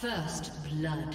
First blood.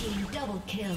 Team double kill.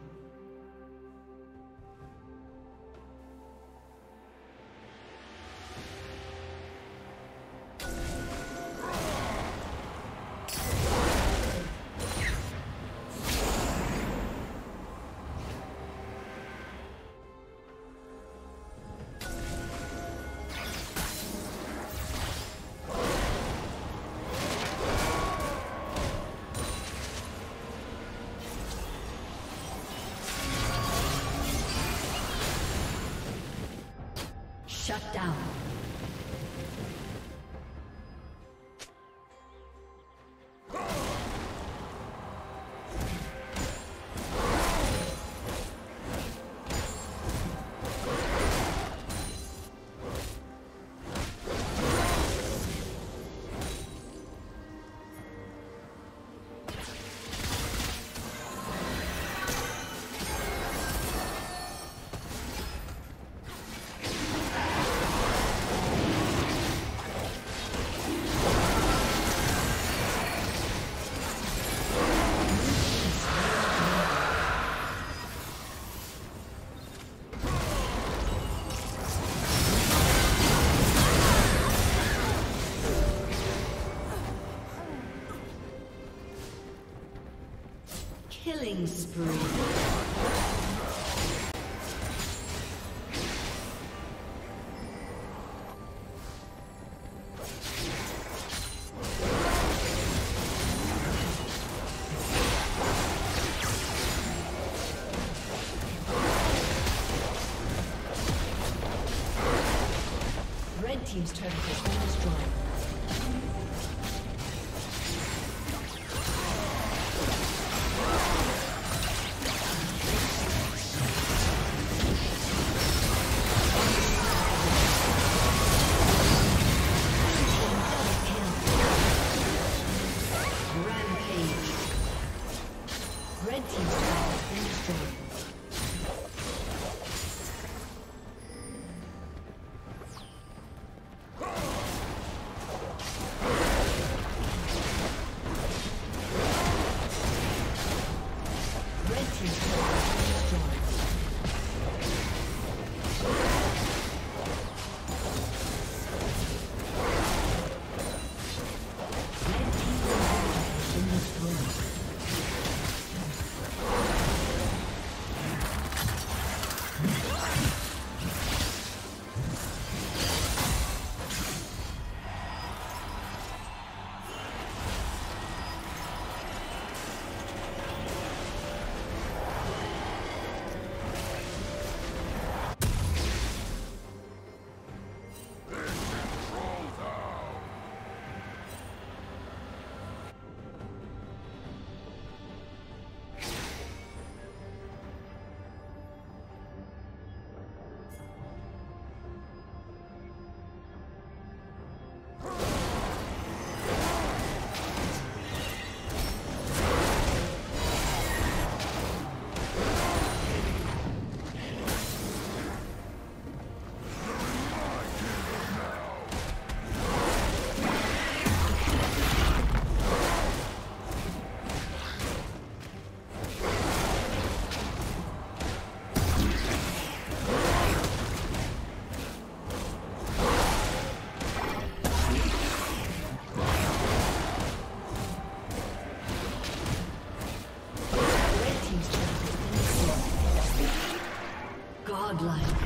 Killing spree. Team's turret has been destroyed. Red